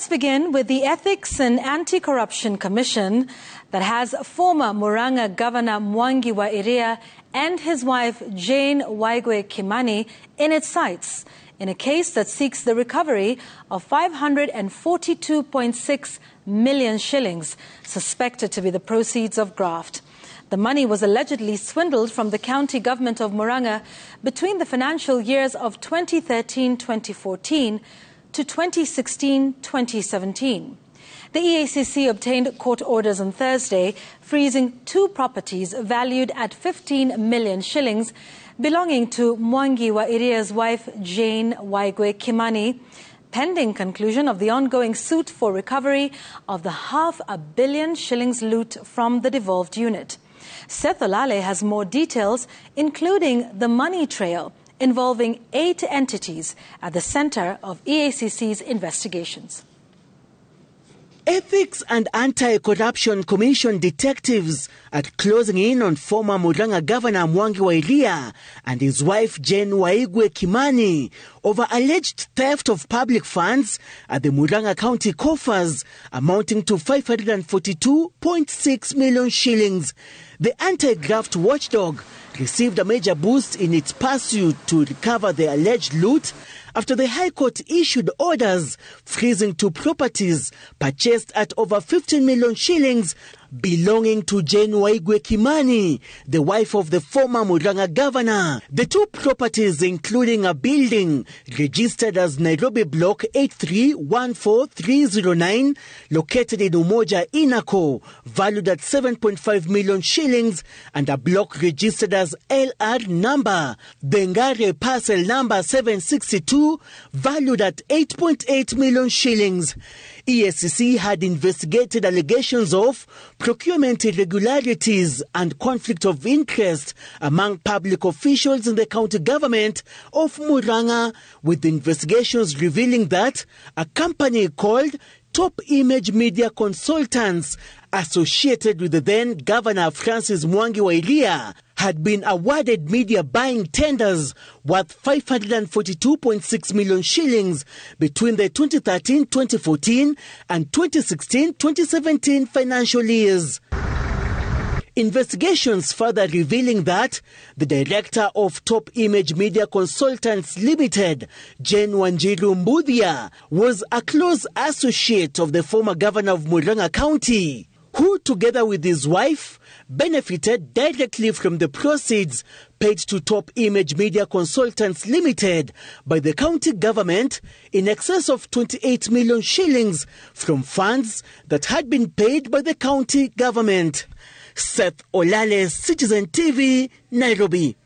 Let's begin with the Ethics and Anti-Corruption Commission that has former Murang'a Governor Mwangi wa Iria and his wife Jane Waigwe Kimani in its sights in a case that seeks the recovery of 542.6 million shillings suspected to be the proceeds of graft. The money was allegedly swindled from the county government of Murang'a between the financial years of 2013-2014 to 2016-2017. The EACC obtained court orders on Thursday freezing two properties valued at 15 million shillings belonging to Mwangi wa Iria's wife Jane Waigwe Kimani pending conclusion of the ongoing suit for recovery of the half a billion shillings loot from the devolved unit. Seth Olale has more details, including the money trail involving eight entities at the center of EACC's investigations. Ethics and Anti-Corruption Commission detectives are closing in on former Murang'a Governor Mwangi wa Iria and his wife Jane Waigwe Kimani over alleged theft of public funds at the Murang'a County coffers amounting to 542.6 million shillings. The anti-graft watchdog received a major boost in its pursuit to recover the alleged loot after the High Court issued orders freezing two properties purchased at over 15 million shillings belonging to Jane Waigwe Kimani, the wife of the former Murang'a governor. The two properties, including a building registered as Nairobi Block 8314309, located in Umoja Innercore, valued at 7.5 million shillings, and a block registered as LR number, Bengare parcel number 762, valued at 8.8 million shillings. EACC had investigated allegations of procurement irregularities and conflict of interest among public officials in the county government of Murang'a, with investigations revealing that a company called Top Image Media Consultants associated with the then Governor Francis Mwangi wa Iria had been awarded media buying tenders worth 542.6 million shillings between the 2013-2014 and 2016-2017 financial years. Investigations further revealing that the director of Top Image Media Consultants Limited, Jane Wanjiru Mbudhia, was a close associate of the former governor of Murang'a County, together with his wife, benefited directly from the proceeds paid to Top Image Media Consultants Limited by the county government in excess of 28 million shillings from funds that had been paid by the county government. Seth Olale, Citizen TV, Nairobi.